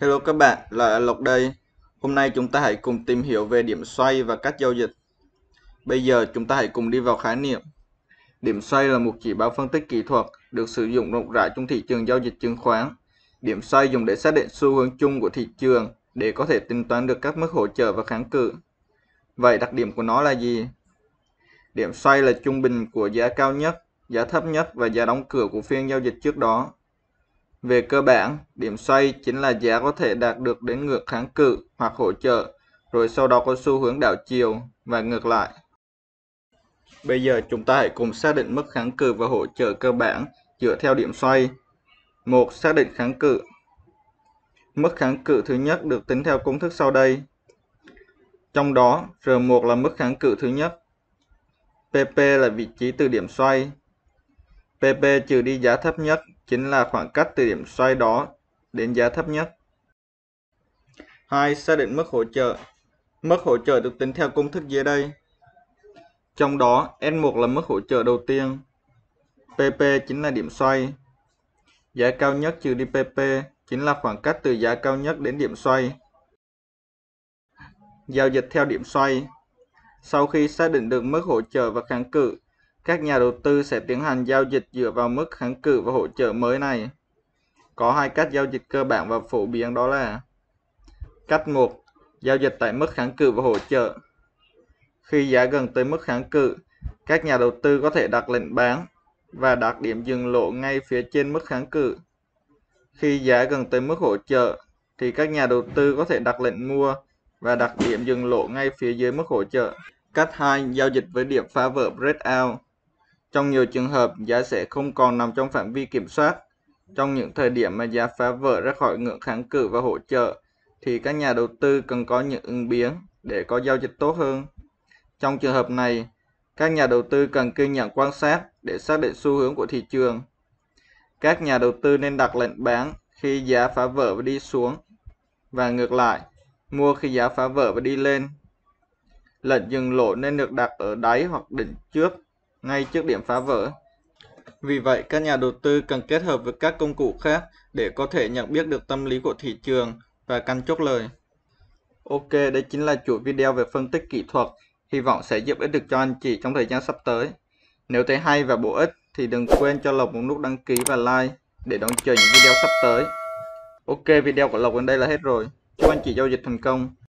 Hello các bạn, là Lộc đây. Hôm nay chúng ta hãy cùng tìm hiểu về điểm xoay và các giao dịch. Bây giờ chúng ta hãy cùng đi vào khái niệm. Điểm xoay là một chỉ báo phân tích kỹ thuật được sử dụng rộng rãi trong thị trường giao dịch chứng khoán. Điểm xoay dùng để xác định xu hướng chung của thị trường để có thể tính toán được các mức hỗ trợ và kháng cự. Vậy đặc điểm của nó là gì? Điểm xoay là trung bình của giá cao nhất, giá thấp nhất và giá đóng cửa của phiên giao dịch trước đó. Về cơ bản, điểm xoay chính là giá có thể đạt được đến ngược kháng cự hoặc hỗ trợ, rồi sau đó có xu hướng đảo chiều và ngược lại. Bây giờ chúng ta hãy cùng xác định mức kháng cự và hỗ trợ cơ bản dựa theo điểm xoay. Một Xác định kháng cự. Mức kháng cự thứ nhất được tính theo công thức sau đây. Trong đó, R1 là mức kháng cự thứ nhất. PP là vị trí từ điểm xoay. PP trừ đi giá thấp nhất chính là khoảng cách từ điểm xoay đó đến giá thấp nhất. 2. Xác định mức hỗ trợ. Mức hỗ trợ được tính theo công thức dưới đây. Trong đó, S1 là mức hỗ trợ đầu tiên. PP chính là điểm xoay. Giá cao nhất trừ đi PP chính là khoảng cách từ giá cao nhất đến điểm xoay. Giao dịch theo điểm xoay. Sau khi xác định được mức hỗ trợ và kháng cự, các nhà đầu tư sẽ tiến hành giao dịch dựa vào mức kháng cự và hỗ trợ mới này. Có hai cách giao dịch cơ bản và phổ biến đó là Cách 1. Giao dịch tại mức kháng cự và hỗ trợ. Khi giá gần tới mức kháng cự, các nhà đầu tư có thể đặt lệnh bán và đặt điểm dừng lỗ ngay phía trên mức kháng cự. Khi giá gần tới mức hỗ trợ, thì các nhà đầu tư có thể đặt lệnh mua và đặt điểm dừng lỗ ngay phía dưới mức hỗ trợ. Cách 2. Giao dịch với điểm phá vỡ breakout. Trong nhiều trường hợp, giá sẽ không còn nằm trong phạm vi kiểm soát. Trong những thời điểm mà giá phá vỡ ra khỏi ngưỡng kháng cự và hỗ trợ, thì các nhà đầu tư cần có những ứng biến để có giao dịch tốt hơn. Trong trường hợp này, các nhà đầu tư cần kiên nhẫn quan sát để xác định xu hướng của thị trường. Các nhà đầu tư nên đặt lệnh bán khi giá phá vỡ và đi xuống, và ngược lại, mua khi giá phá vỡ và đi lên. Lệnh dừng lỗ nên được đặt ở đáy hoặc đỉnh trước ngay trước điểm phá vỡ. Vì vậy, các nhà đầu tư cần kết hợp với các công cụ khác để có thể nhận biết được tâm lý của thị trường và căn chốt lời. Ok, đây chính là chuỗi video về phân tích kỹ thuật, hy vọng sẽ giúp ích được cho anh chị trong thời gian sắp tới. Nếu thấy hay và bổ ích thì đừng quên cho Lộc một nút đăng ký và like để đón chờ những video sắp tới. Ok, video của Lộc đến đây là hết rồi. Chúc anh chị giao dịch thành công.